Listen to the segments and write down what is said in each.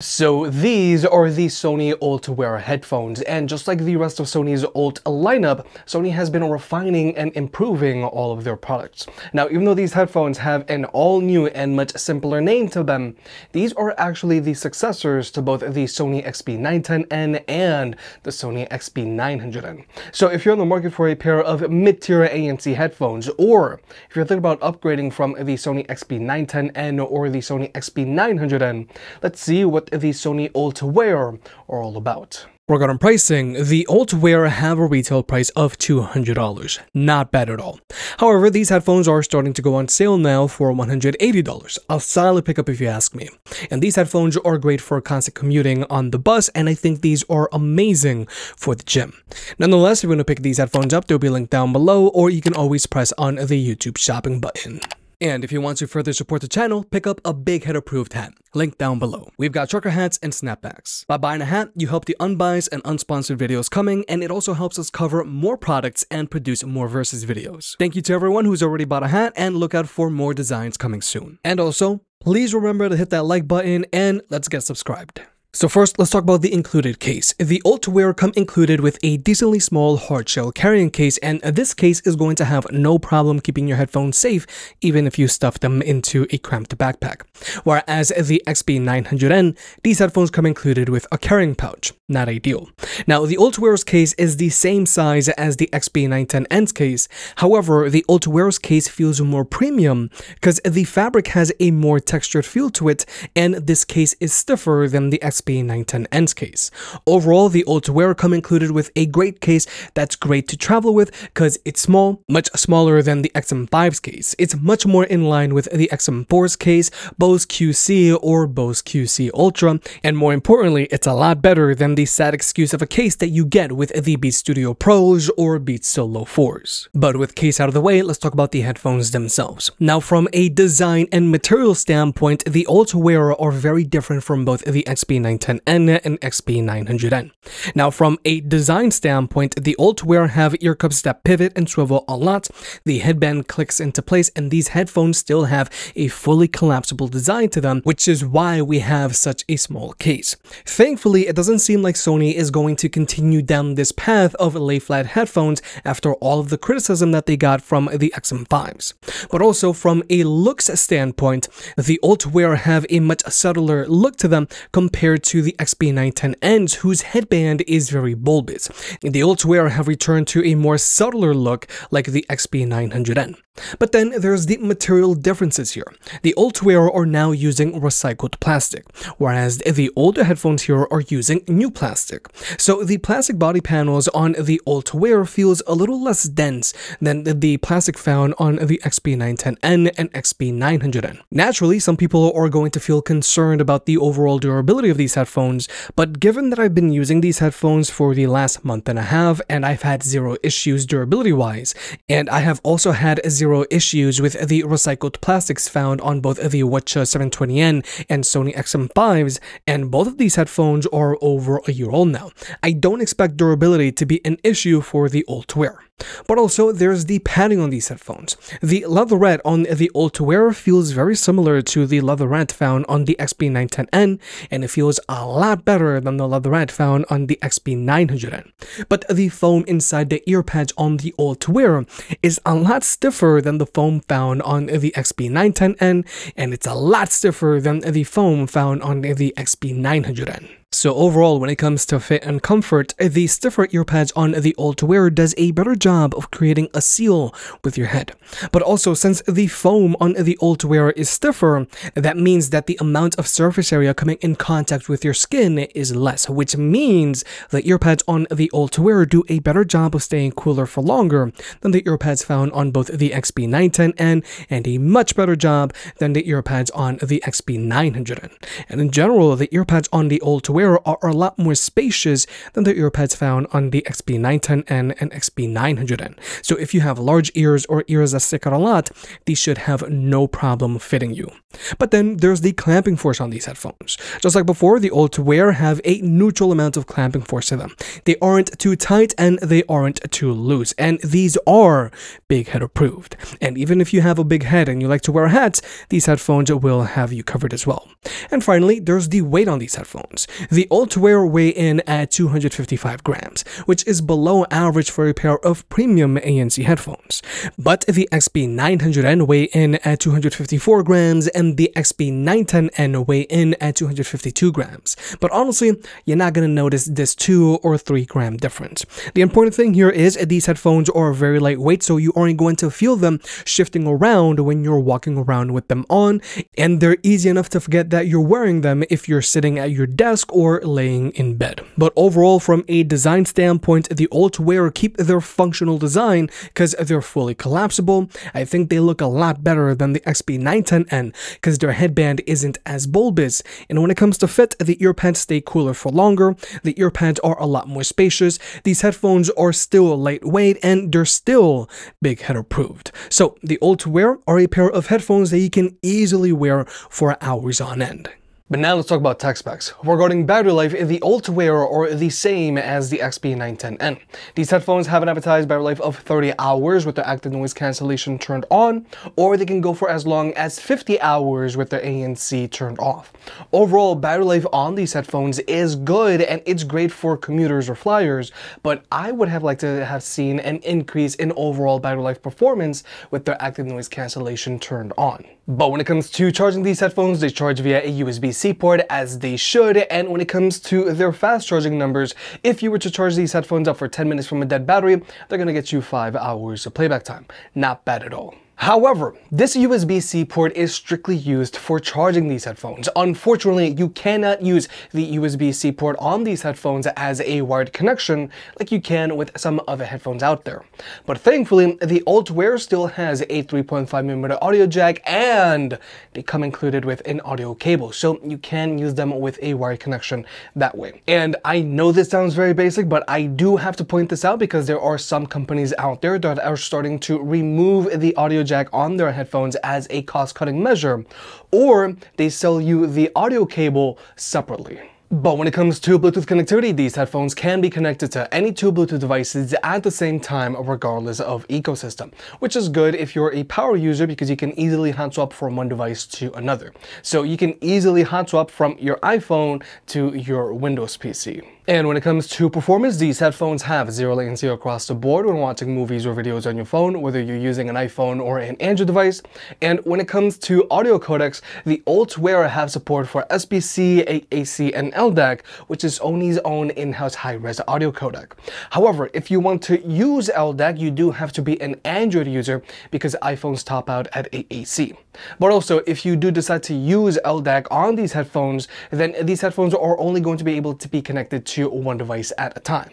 So these are the Sony Ultwear headphones and just like the rest of Sony's Ult lineup, Sony has been refining and improving all of their products. Now even though these headphones have an all new and much simpler name to them, these are actually the successors to both the Sony XB910N and the Sony XB900N. So if you're in the market for a pair of mid-tier ANC headphones or if you're thinking about upgrading from the Sony XB910N or the Sony XB900N, let's see what the Sony Ultwear are all about. Regarding pricing, the Ultwear have a retail price of $200. Not bad at all. However, these headphones are starting to go on sale now for $180. A solid pickup if you ask me. And these headphones are great for constant commuting on the bus, and I think these are amazing for the gym. Nonetheless, if you want to pick these headphones up, they'll be linked down below, or you can always press on the YouTube shopping button. And if you want to further support the channel, pick up a Big Head approved hat, link down below. We've got trucker hats and snapbacks. By buying a hat, you help the unbiased and unsponsored videos coming, and it also helps us cover more products and produce more versus videos. Thank you to everyone who's already bought a hat, and look out for more designs coming soon. And also, please remember to hit that like button, and let's get subscribed. So first, let's talk about the included case. The Ultwear come included with a decently small hardshell carrying case, and this case is going to have no problem keeping your headphones safe, even if you stuff them into a cramped backpack. Whereas the XB900N, these headphones come included with a carrying pouch. Not ideal. Now, the Ultwear's case is the same size as the XB910N's case. However, the Ultwear's case feels more premium because the fabric has a more textured feel to it, and this case is stiffer than the XB XB910N's case. Overall, the Ultwear come included with a great case that's great to travel with because it's small, much smaller than the XM5's case. It's much more in line with the XM4's case, Bose QC or Bose QC Ultra, and more importantly, it's a lot better than the sad excuse of a case that you get with the Beats Studio Pros or Beats Solo 4s. But with case out of the way, let's talk about the headphones themselves. Now, from a design and material standpoint, the Ultwear are very different from both the XB9 910N and XB900N. Now, from a design standpoint, the Ultwear have ear cups that pivot and swivel a lot, the headband clicks into place, and these headphones still have a fully collapsible design to them, which is why we have such a small case. Thankfully, it doesn't seem like Sony is going to continue down this path of lay-flat headphones after all of the criticism that they got from the XM5s. But also from a looks standpoint, the Ultwear have a much subtler look to them compared compared to the XB910Ns, whose headband is very bulbous. The Ultwear have returned to a more subtler look like the XB900N. But then there's the material differences here. The Ultwear are now using recycled plastic, whereas the older headphones here are using new plastic. So the plastic body panels on the Ultwear feels a little less dense than the plastic found on the XB910N and XB900N. Naturally, some people are going to feel concerned about the overall durability of these headphones, but given that I've been using these headphones for the last month and a half and I've had zero issues durability wise, and I have also had zero zero issues with the recycled plastics found on both the WH-CH720N and Sony XM5s, and both of these headphones are over a year old now. I don't expect durability to be an issue for the Ultwear. But also, there's the padding on these headphones. The leatherette on the Ultwear feels very similar to the leatherette found on the XB910N, and it feels a lot better than the leatherette found on the XB900N. But the foam inside the ear pads on the Ultwear is a lot stiffer than the foam found on the XB910N, and it's a lot stiffer than the foam found on the XB900N. So overall, when it comes to fit and comfort, the stiffer earpads on the Ultwear does a better job of creating a seal with your head. But also, since the foam on the Ultwear is stiffer, that means that the amount of surface area coming in contact with your skin is less, which means the earpads on the Ultwear do a better job of staying cooler for longer than the earpads found on both the XB910N and a much better job than the earpads on the XB900N. And in general, the earpads on the Ultwear wear are a lot more spacious than the earpads found on the XB910N and XB900N. So if you have large ears or ears that stick out a lot, these should have no problem fitting you. But then there's the clamping force on these headphones. Just like before, the old to wear have a neutral amount of clamping force to them. They aren't too tight and they aren't too loose, and these are big head approved. And even if you have a big head and you like to wear hats, these headphones will have you covered as well. And finally, there's the weight on these headphones. The wear weigh in at 255 grams, which is below average for a pair of premium ANC headphones. But the XB900N weigh in at 254 grams and the XB910N weigh in at 252 grams. But honestly, you're not going to notice this 2 or 3 gram difference. The important thing here is these headphones are very lightweight, so you aren't going to feel them shifting around when you're walking around with them on, and they're easy enough to forget that you're wearing them if you're sitting at your desk or laying in bed. But overall, from a design standpoint, the Wear keep their functional design because they're fully collapsible. I think they look a lot better than the XB910N because their headband isn't as bulbous. And when it comes to fit, the earpads stay cooler for longer. The earpads are a lot more spacious. These headphones are still lightweight and they're still big head approved. So the ULT Wear are a pair of headphones that you can easily wear for hours on end. But now let's talk about tech specs. Regarding battery life, the Ultwear are the same as the XB910N. These headphones have an advertised battery life of 30 hours with the active noise cancellation turned on, or they can go for as long as 50 hours with the ANC turned off. Overall, battery life on these headphones is good and it's great for commuters or flyers, but I would have liked to have seen an increase in overall battery life performance with their active noise cancellation turned on. But when it comes to charging these headphones, they charge via a USB-C port as they should, and when it comes to their fast charging numbers, if you were to charge these headphones up for 10 minutes from a dead battery, they're gonna get you 5 hours of playback time. Not bad at all. However, this USB-C port is strictly used for charging these headphones. Unfortunately, you cannot use the USB-C port on these headphones as a wired connection like you can with some other headphones out there. But thankfully, the Ultwear still has a 3.5mm audio jack and they come included with an audio cable, so you can use them with a wired connection that way. And I know this sounds very basic, but I do have to point this out because there are some companies out there that are starting to remove the audio jack on their headphones as a cost-cutting measure, or they sell you the audio cable separately. But when it comes to Bluetooth connectivity, these headphones can be connected to any two Bluetooth devices at the same time regardless of ecosystem, which is good if you're a power user because you can easily hot swap from one device to another. So you can easily hot swap from your iPhone to your Windows PC. And when it comes to performance, these headphones have zero latency across the board when watching movies or videos on your phone, whether you're using an iPhone or an Android device. And when it comes to audio codecs, the Ultwear have support for SBC, AAC, and LDAC, which is Sony's own in-house high-res audio codec. However, if you want to use LDAC, you do have to be an Android user because iPhones top out at AAC. But also, if you do decide to use LDAC on these headphones, then these headphones are only going to be able to be connected to one device at a time.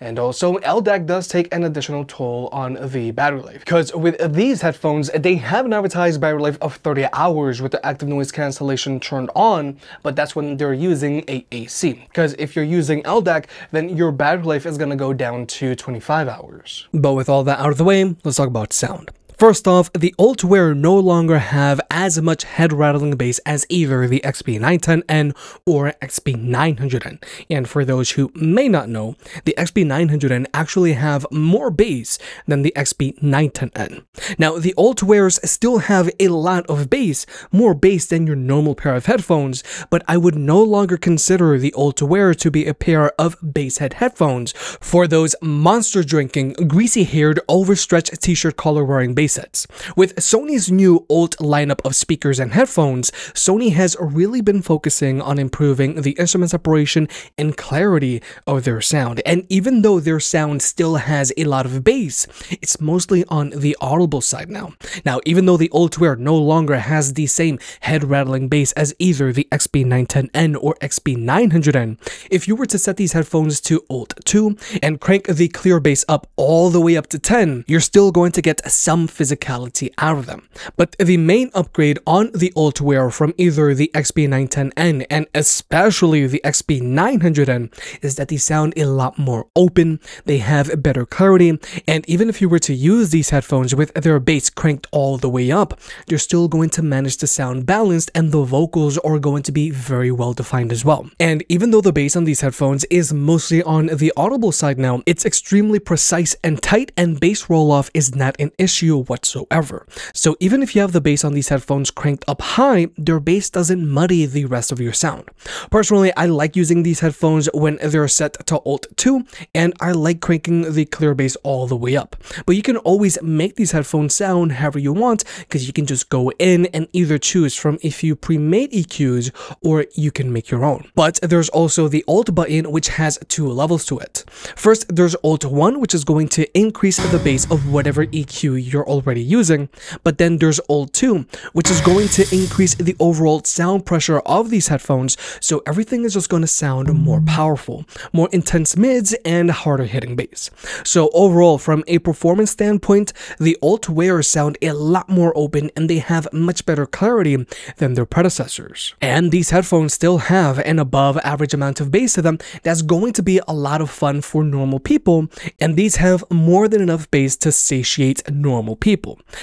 And also, LDAC does take an additional toll on the battery life. Because with these headphones, they have an advertised battery life of 30 hours with the active noise cancellation turned on, but that's when they're using AAC. Because if you're using LDAC, then your battery life is going to go down to 25 hours. But with all that out of the way, let's talk about sound. First off, the Ultwear no longer have as much head rattling bass as either the XB910N or XB900N. And for those who may not know, the XB900N actually have more bass than the XB910N. Now, the Ultwears still have a lot of bass, more bass than your normal pair of headphones, but I would no longer consider the Ultwear to be a pair of bass head headphones for those monster drinking, greasy haired, overstretched t-shirt collar wearing bass sets. With Sony's new ULT lineup of speakers and headphones, Sony has really been focusing on improving the instrument separation and clarity of their sound. And even though their sound still has a lot of bass, it's mostly on the audible side now. Now, even though the Ultwear no longer has the same head rattling bass as either the XB910N or XB900N, if you were to set these headphones to ULT 2 and crank the clear bass up all the way up to 10, you're still going to get some physicality out of them. But the main upgrade on the Ultwear from either the XB910N and especially the XB900N is that they sound a lot more open, they have better clarity, and even if you were to use these headphones with their bass cranked all the way up, you're still going to manage to sound balanced and the vocals are going to be very well defined as well. And even though the bass on these headphones is mostly on the audible side now, it's extremely precise and tight and bass roll off is not an issue whatsoever. So even if you have the bass on these headphones cranked up high, their bass doesn't muddy the rest of your sound. Personally, I like using these headphones when they're set to ULT 2 and I like cranking the clear bass all the way up. But you can always make these headphones sound however you want because you can just go in and either choose from a few pre-made EQs or you can make your own. But there's also the ULT button which has two levels to it. First, there's ULT 1 which is going to increase the bass of whatever EQ you're already using, but then there's ULT 2 which is going to increase the overall sound pressure of these headphones so everything is just going to sound more powerful, more intense mids and harder hitting bass. So overall from a performance standpoint, the ULT Wearers sound a lot more open and they have much better clarity than their predecessors. And these headphones still have an above average amount of bass to them that's going to be a lot of fun for normal people, and these have more than enough bass to satiate normal people.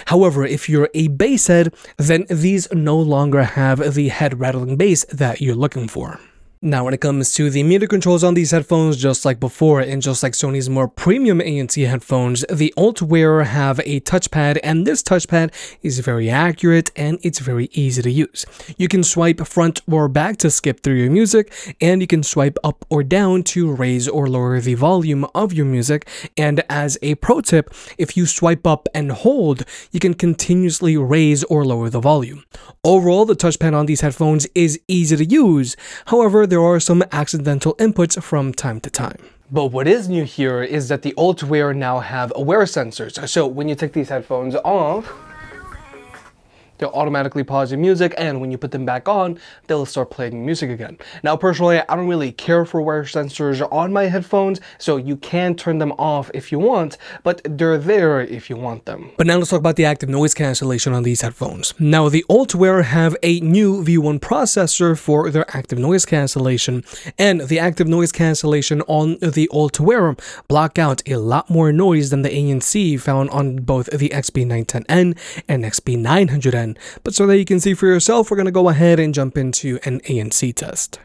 However, if you're a bass head, then these no longer have the head rattling bass that you're looking for. Now, when it comes to the media controls on these headphones, just like before, and just like Sony's more premium ANC headphones, the Ultwear have a touchpad, and this touchpad is very accurate and it's very easy to use. You can swipe front or back to skip through your music, and you can swipe up or down to raise or lower the volume of your music. And as a pro tip, if you swipe up and hold, you can continuously raise or lower the volume. Overall, the touchpad on these headphones is easy to use. However, there are some accidental inputs from time to time. But what is new here is that the Ultwear now have aware sensors. So when you take these headphones off, they'll automatically pause your music and when you put them back on, they'll start playing music again. Now personally, I don't really care for wear sensors on my headphones, so you can turn them off if you want, but they're there if you want them. But now let's talk about the active noise cancellation on these headphones. Now the Ultwear have a new V1 processor for their active noise cancellation, and the active noise cancellation on the Ultwear block out a lot more noise than the ANC found on both the XB910N and XB900N but so that you can see for yourself, we're going to go ahead and jump into an ANC test.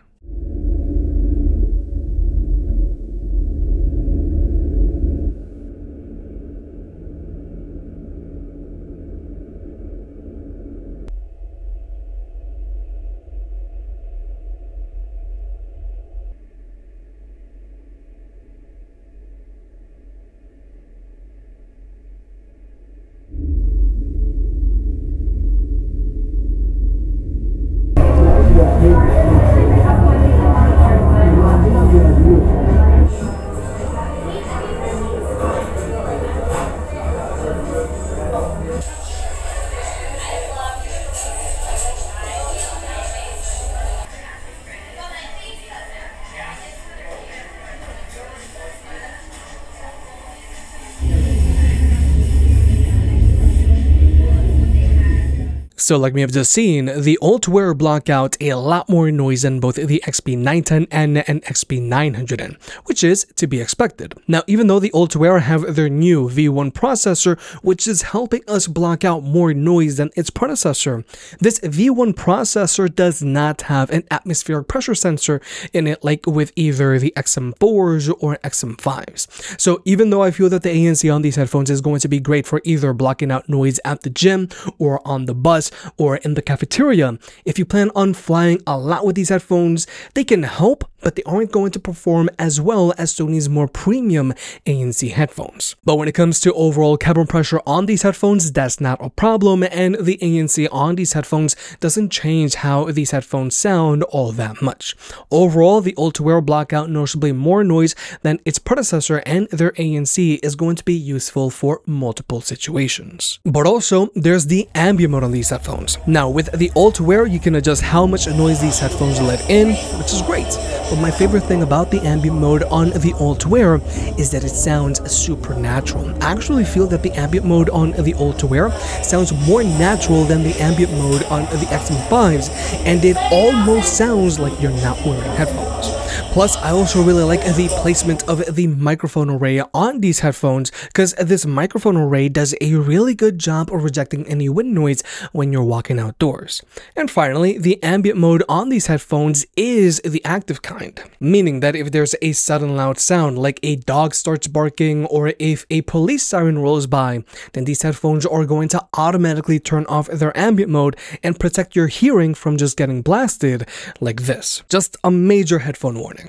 So like we have just seen, the Ultwear block out a lot more noise than both the XB910N and XB900N, which is to be expected. Now even though the Ultwear have their new V1 processor, which is helping us block out more noise than its predecessor, this V1 processor does not have an atmospheric pressure sensor in it like with either the XM4s or XM5s. So even though I feel that the ANC on these headphones is going to be great for either blocking out noise at the gym or on the bus, or in the cafeteria. If you plan on flying a lot with these headphones, they can help, but they aren't going to perform as well as Sony's more premium ANC headphones. But when it comes to overall cabin pressure on these headphones, that's not a problem, and the ANC on these headphones doesn't change how these headphones sound all that much. Overall, the Ultwear block out noticeably more noise than its predecessor, and their ANC is going to be useful for multiple situations. But also, there's the ambient mode on these headphones. Now, with the Ultwear, you can adjust how much noise these headphones let in, which is great. But my favorite thing about the ambient mode on the Ultwear is that it sounds supernatural. I actually feel that the ambient mode on the Ultwear sounds more natural than the ambient mode on the XM5s, and it almost sounds like you're not wearing headphones. Plus, I also really like the placement of the microphone array on these headphones because this microphone array does a really good job of rejecting any wind noise when you're walking outdoors. And finally, the ambient mode on these headphones is the active kind, meaning that if there's a sudden loud sound like a dog starts barking or if a police siren rolls by, then these headphones are going to automatically turn off their ambient mode and protect your hearing from just getting blasted like this. Just a major headphone warning.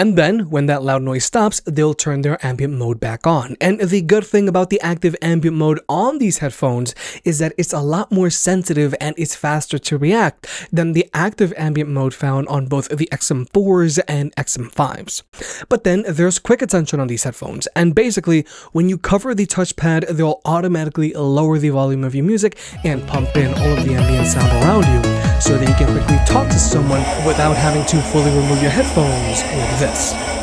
And then, when that loud noise stops, they'll turn their ambient mode back on. And the good thing about the active ambient mode on these headphones is that it's a lot more sensitive and it's faster to react than the active ambient mode found on both the XM4s and XM5s. But then there's quick attention on these headphones, and basically, when you cover the touchpad, they'll automatically lower the volume of your music and pump in all of the ambient sound around you so that you can quickly talk to someone without having to fully remove your headphones like this this.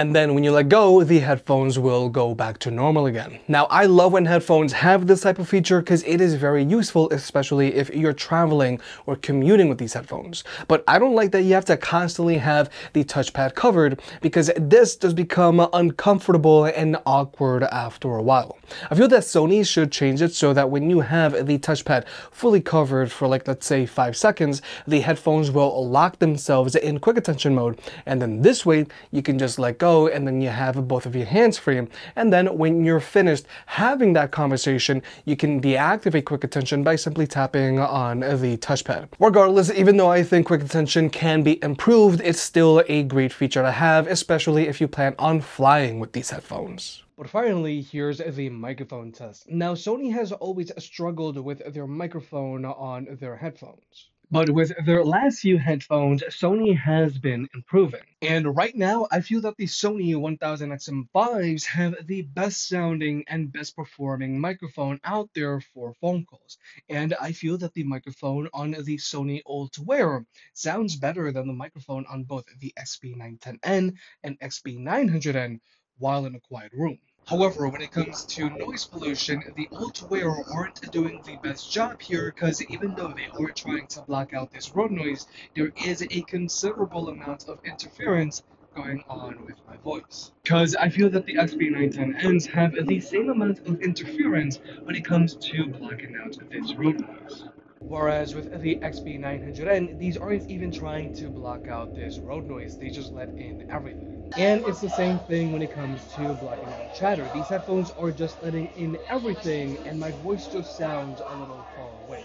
And then when you let go, the headphones will go back to normal again. Now, I love when headphones have this type of feature because it is very useful, especially if you're traveling or commuting with these headphones. But I don't like that you have to constantly have the touchpad covered because this does become uncomfortable and awkward after a while. I feel that Sony should change it so that when you have the touchpad fully covered for like, let's say five seconds, the headphones will lock themselves in quick attention mode. And then this way you can just let go and then you have both of your hands free. And then when you're finished having that conversation, you can deactivate quick attention by simply tapping on the touchpad. Regardless, even though I think quick attention can be improved, it's still a great feature to have, especially if you plan on flying with these headphones. But finally, here's the microphone test. Now, Sony has always struggled with their microphone on their headphones. But with their last few headphones, Sony has been improving. And right now, I feel that the Sony 1000XM5s have the best sounding and best performing microphone out there for phone calls. And I feel that the microphone on the Sony Ultwear sounds better than the microphone on both the XB910N and XB900N while in a quiet room. However, when it comes to noise pollution, the Ultwear aren't doing the best job here because even though they are trying to block out this road noise, there is a considerable amount of interference going on with my voice. Because I feel that the XB910Ns have the same amount of interference when it comes to blocking out this road noise. Whereas with the XB900N, these aren't even trying to block out this road noise, they just let in everything. And it's the same thing when it comes to blocking out chatter. These headphones are just letting in everything, and my voice just sounds a little far away.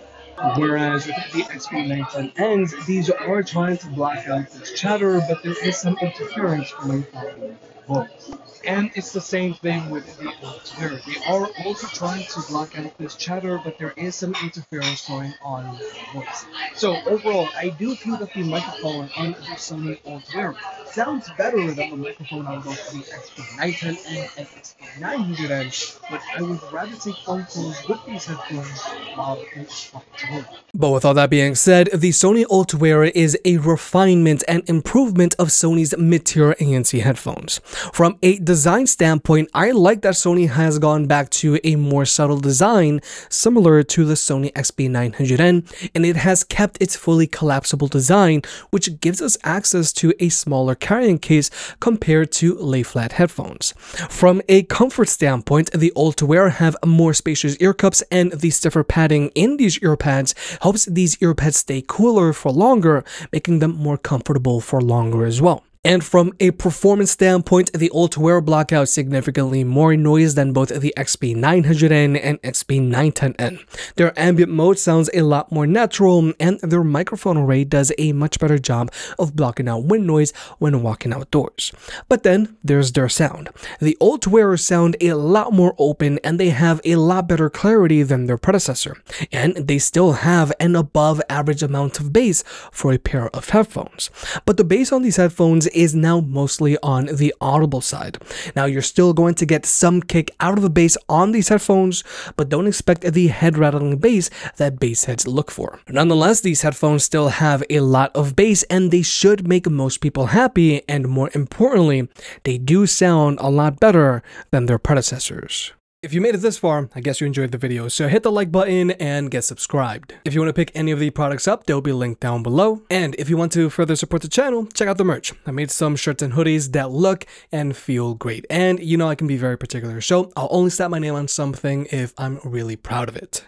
Whereas with the XB910Ns, these are trying to block out this chatter, but there is some interference coming from the And it's the same thing with the Ultwear. They are also trying to block out this chatter, but there is some interference going on voice. So overall, I do feel that the microphone on the Sony Ultwear sounds better than the microphone on both the XB910N and XB900N, but I would rather take phone calls with these headphones while it's But with all that being said, the Sony Ultwear is a refinement and improvement of Sony's mid-tier ANC headphones. From a design standpoint, I like that Sony has gone back to a more subtle design similar to the Sony XB900N, and it has kept its fully collapsible design, which gives us access to a smaller carrying case compared to lay flat headphones. From a comfort standpoint, the Ultwear have more spacious ear cups and the stiffer padding in these ear pads helps these ear pads stay cooler for longer, making them more comfortable for longer as well. And from a performance standpoint, the Ultwear block out significantly more noise than both the XB900N and XB910N. Their ambient mode sounds a lot more natural, and their microphone array does a much better job of blocking out wind noise when walking outdoors. But then there's their sound. The Ultwear sound a lot more open and they have a lot better clarity than their predecessor, and they still have an above average amount of bass for a pair of headphones. But the bass on these headphones is now mostly on the audible side. Now you're still going to get some kick out of the bass on these headphones, but don't expect the head rattling bass that bass heads look for. Nonetheless, these headphones still have a lot of bass and they should make most people happy and more importantly, they do sound a lot better than their predecessors. If you made it this far, I guess you enjoyed the video, so hit the like button and get subscribed. If you want to pick any of the products up, they'll be linked down below. And if you want to further support the channel, check out the merch. I made some shirts and hoodies that look and feel great. And you know I can be very particular, so I'll only slap my name on something if I'm really proud of it.